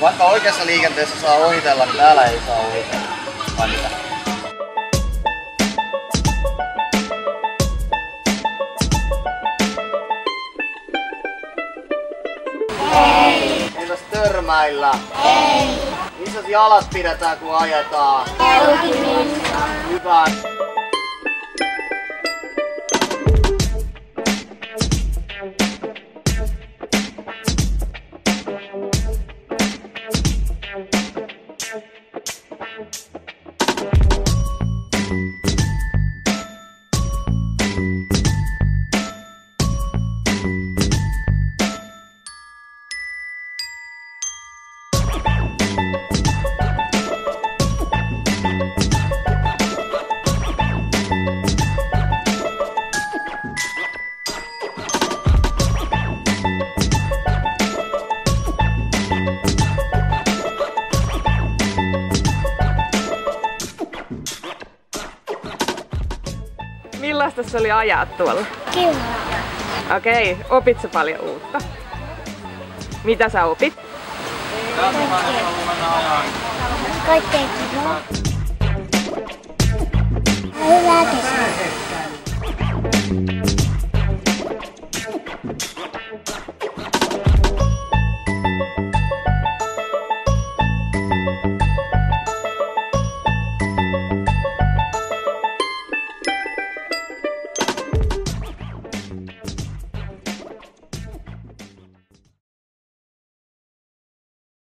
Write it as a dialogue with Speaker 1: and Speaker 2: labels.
Speaker 1: Vaikka oikeassa liikenteessä saa ohitella, niin täällä ei saa ohitella. Mitä? Ei. Entäs törmäillä? Ei. Missä jalat pidetään kun ajetaan? Hyvä. Thank you.
Speaker 2: Millaista se oli ajaa tuolla?
Speaker 3: Kiva.
Speaker 2: Okei, okay, opit sä paljon uutta? Mitä sä opit?
Speaker 3: Kaikkea kivaa.